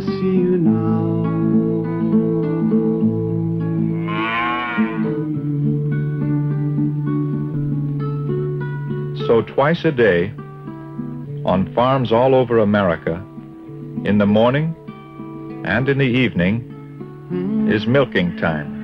see you now. So twice a day, on farms all over America, in the morning and in the evening, is milking time.